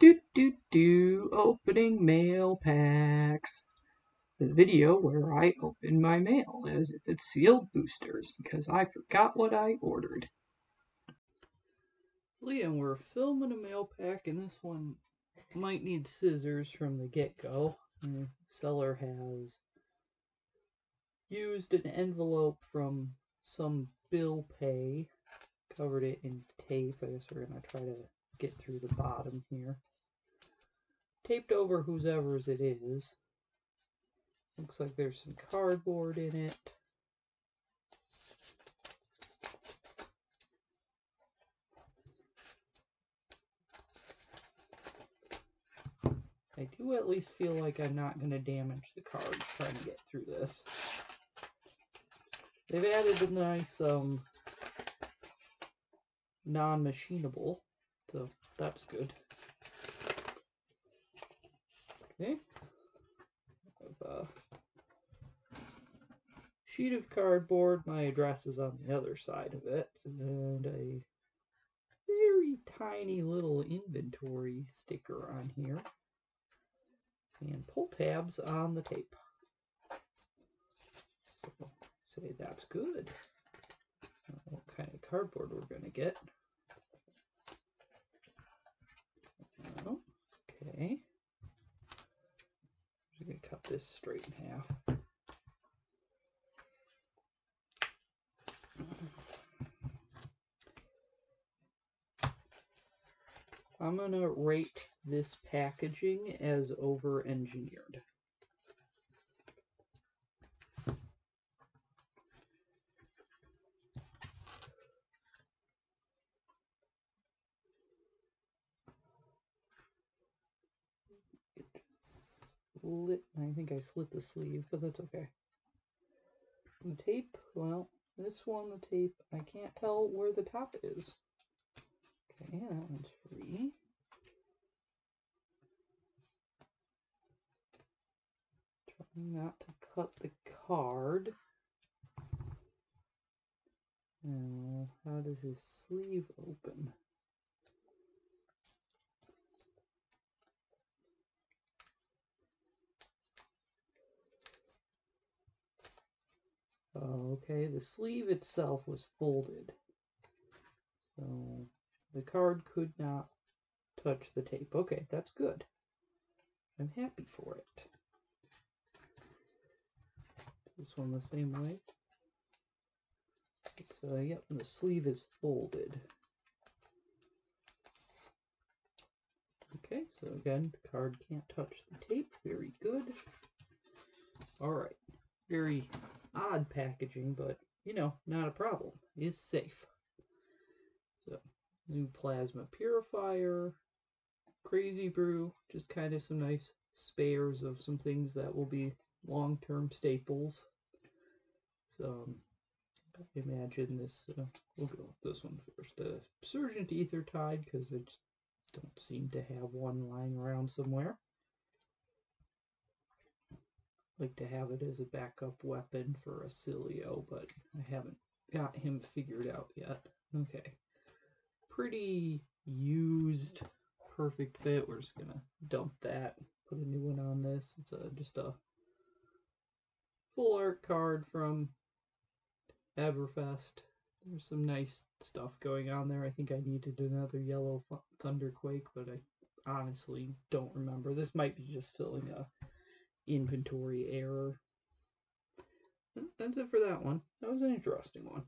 Do do do opening mail packs. The video where I open my mail as if it's sealed boosters because I forgot what I ordered. Liam, we're filming a mail pack and this one might need scissors from the get-go. The seller has used an envelope from some bill pay, covered it in tape. I guess we're gonna try to get through the bottom here. Taped over whosever's it is. Looks like there's some cardboard in it. I do at least feel like I'm not going to damage the cards trying to get through this. They've added a nice um, non-machinable, so that's good. Okay. A sheet of cardboard. My address is on the other side of it, and a very tiny little inventory sticker on here and pull tabs on the tape. So say that's good. What kind of cardboard we're going to get. Oh, okay. Cut this straight in half. I'm going to rate this packaging as over-engineered. Slit, I think I slit the sleeve, but that's okay. The tape, well, this one, the tape, I can't tell where the top is. Okay, that one's free. Trying not to cut the card. Now, how does his sleeve open? Okay, the sleeve itself was folded. So the card could not touch the tape. Okay, that's good. I'm happy for it. This one the same way. So, yep, the sleeve is folded. Okay, so again, the card can't touch the tape. Very good. All right. Very odd packaging, but, you know, not a problem. Is safe. So, new plasma purifier, crazy brew, just kind of some nice spares of some things that will be long-term staples. So um, imagine this, uh, we'll go with this one first. Uh, Surgent Aethertide, because I just don't seem to have one lying around somewhere. Like to have it as a backup weapon for Oscilio, but I haven't got him figured out yet. Okay pretty used perfect fit. We're just gonna dump that, put a new one on this. It's a, just a full art card from Everfest. There's some nice stuff going on there. I think I needed another yellow Thunderquake, but I honestly don't remember. This might be just filling a inventory error. That's it for that one. That was an interesting one.